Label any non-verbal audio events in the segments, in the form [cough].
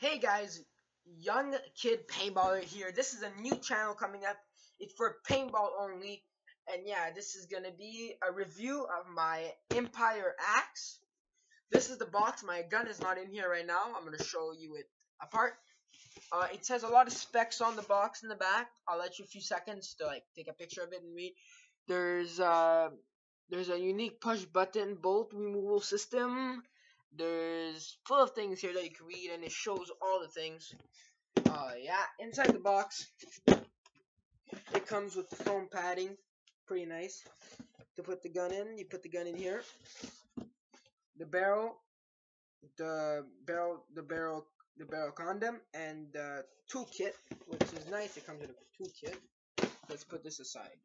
Hey guys, Young Kid Paintballer here. This is a new channel coming up. It's for paintball only. And yeah, this is gonna be a review of my Empire Axe. This is the box. My gun is not in here right now. I'm gonna show you it apart. Uh, it says a lot of specs on the box in the back. I'll let you a few seconds to like take a picture of it and read. There's uh, there's a unique push button bolt removal system. There's full of things here that you can read, and it shows all the things. Uh, yeah, inside the box, it comes with foam padding, pretty nice. To put the gun in, you put the gun in here. The barrel, the barrel, the barrel, the barrel condom, and the toolkit, which is nice. It comes with a toolkit. Let's put this aside.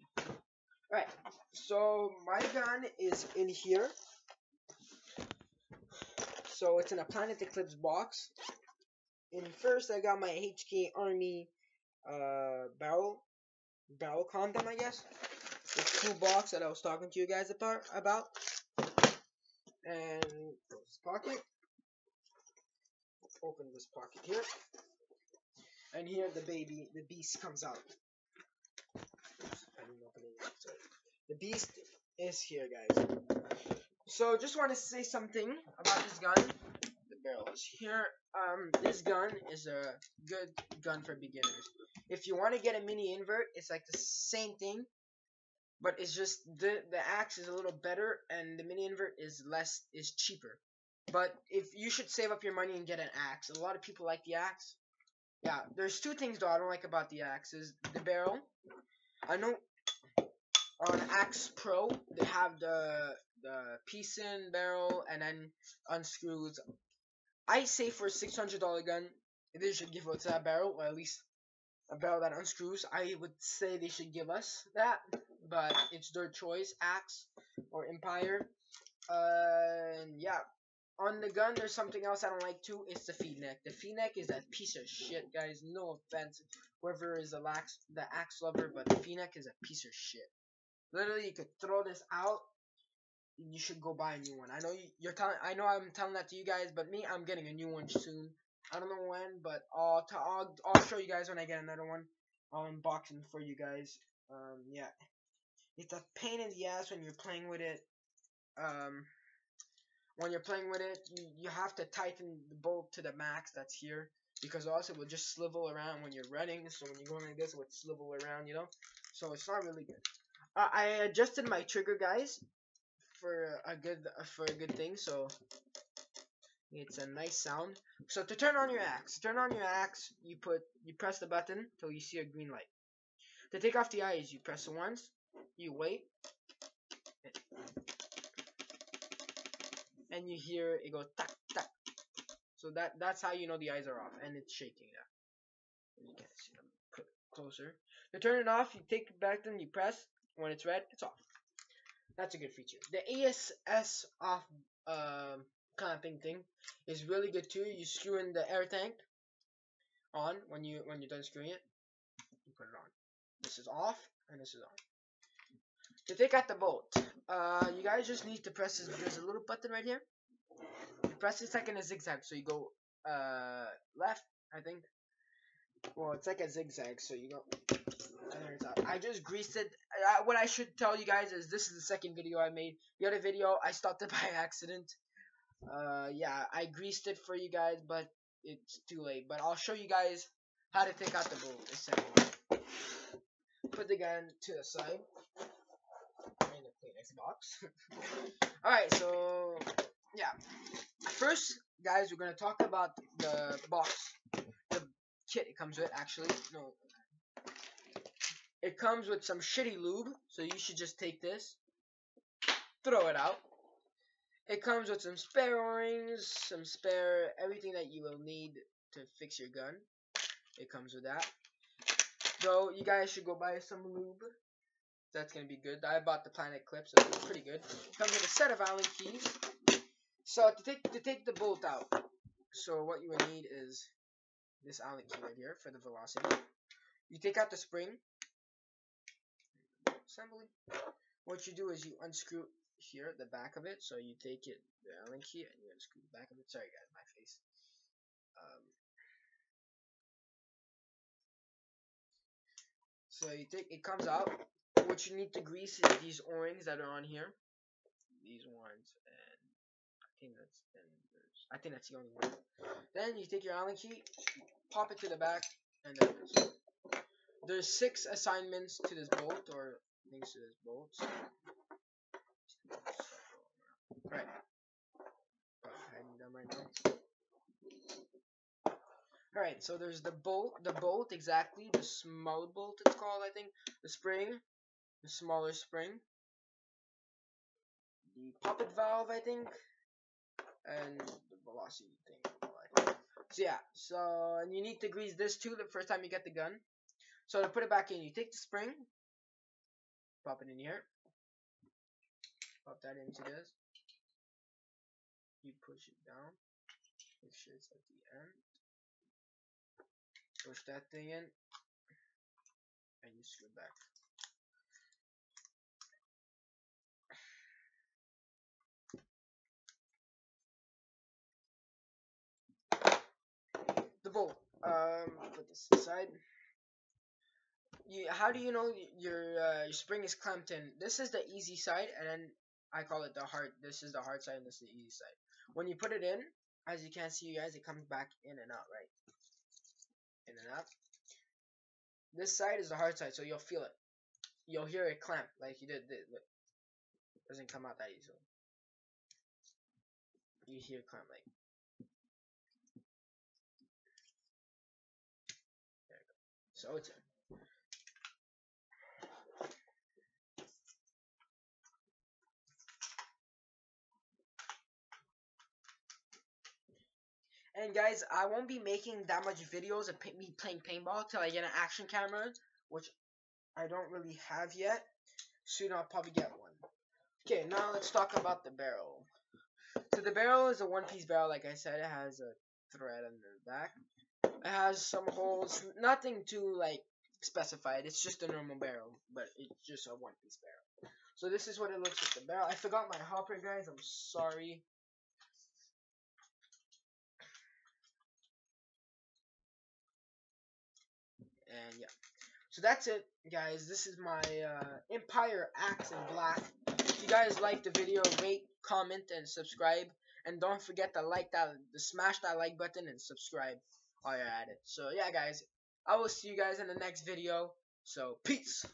Alright, so my gun is in here. So it's in a Planet Eclipse box. And first I got my HK Army uh, barrel barrel condom, I guess. The tool box that I was talking to you guys about. And this pocket. Open this pocket here. And here the baby, the beast comes out. The beast is here, guys. So, just want to say something about this gun. The barrel is here. Um, this gun is a good gun for beginners. If you want to get a mini invert, it's like the same thing, but it's just the the axe is a little better, and the mini invert is less is cheaper. But if you should save up your money and get an axe, a lot of people like the axe. Yeah, there's two things though I don't like about the axe is the barrel. I know on Axe Pro they have the the piston barrel and then unscrews. I say for a six hundred dollar gun, they should give us that barrel or at least a barrel that unscrews. I would say they should give us that, but it's their choice, Axe or Empire. Uh, yeah. On the gun, there's something else I don't like too. It's the feed neck. The feed neck is a piece of shit, guys. No offense, whoever is the axe, the axe lover, but the feed neck is a piece of shit. Literally, you could throw this out. You should go buy a new one. I know you, are telling. I know I'm telling that to you guys, but me, I'm getting a new one soon. I don't know when, but I'll t- I'll I'll show you guys when I get another one. I'll unbox for you guys. Um, yeah, it's a pain in the ass when you're playing with it. Um, when you're playing with it, you, you have to tighten the bolt to the max that's here because also it will just swivel around when you're running. So when you're going like this, it would swivel around, you know. So it's not really good. Uh, I adjusted my trigger, guys, for a good for a good thing. So it's a nice sound. So to turn on your axe, turn on your axe, you put you press the button till you see a green light. To take off the eyes, you press once, you wait, and you hear it go tak tak. So that that's how you know the eyes are off, and it's shaking now. You can't see. them. closer. To turn it off, you take back, then you press. When it's red, it's off. That's a good feature. The ASA off um, clamping thing is really good too. You screw in the air tank on when you when you're done screwing it. You put it on. This is off and this is on. To take out the bolt, uh, you guys just need to press this. There's a little button right here. You press this like in a zigzag, so you go uh left, I think. Well, it's like a zigzag, so you go I just greased it. I, what I should tell you guys is this is the second video I made. The other video I stopped it [laughs] by accident. Uh, yeah, I greased it for you guys, but it's too late. But I'll show you guys how to take out the assembly. Put the gun to the side. In the Kleenex box. [laughs] Alright, so, yeah. First, guys, we're going to talk about the box. It comes with, actually. No, it comes with some shitty lube, so you should just take this, throw it out. It comes with some spare O-rings, some spare everything that you will need to fix your gun. It comes with that. So you guys should go buy some lube. That's gonna be good. I bought the Planet Eclipse, so it's pretty good. It comes with a set of Allen keys. So to take to take the bolt out, so what you would need is this Allen key right here for the velocity. You take out the spring assembly. What you do is you unscrew here, the back of it. So you take it, the Allen key, and you unscrew the back of it. Sorry, guys, my face. Um, so you take it comes out. What you need to grease is these O-rings that are on here. These ones and I think that's I think that's the only one. Then you take your Allen key, pop it to the back, and then there's, there's six assignments to this bolt or things to this bolt. Right. right. Alright, so there's the bolt, the bolt exactly, the small bolt it's called, I think. The spring, the smaller spring. The poppet valve, I think. And the velocity thing. So yeah, so, and you need to grease this too the first time you get the gun. So to put it back in, you take the spring, pop it in here, pop that into this, you push it down, make sure it's at the end, push that thing in, and you screw back. The bolt. Um, put this. You, how do you know your uh, your spring is clamped in? This is the easy side, and then I call it the hard. This is the hard side, and this is the easy side. When you put it in, as you can see, you guys, it comes back in and out, right? in and out. This side is the hard side, so you'll feel it. You'll hear it clamp like you did. It doesn't come out that easily. You hear clamp like. And guys, I won't be making that much videos of me playing paintball till I get an action camera, which I don't really have yet. Soon I'll probably get one. Okay, now let's talk about the barrel. So the barrel is a one-piece barrel, like I said. It has a thread on the back. It has some holes, nothing too like specified. It's just a normal barrel, but it's just a one-piece barrel. So this is what it looks like the barrel. I forgot my hopper, guys. I'm sorry. And yeah. So that's it, guys. This is my uh, Empire Axe in Black. If you guys like the video, rate, comment, and subscribe. And don't forget to like that, to smash that like button and subscribe So yeah, guys. I will see you guys in the next video. So peace.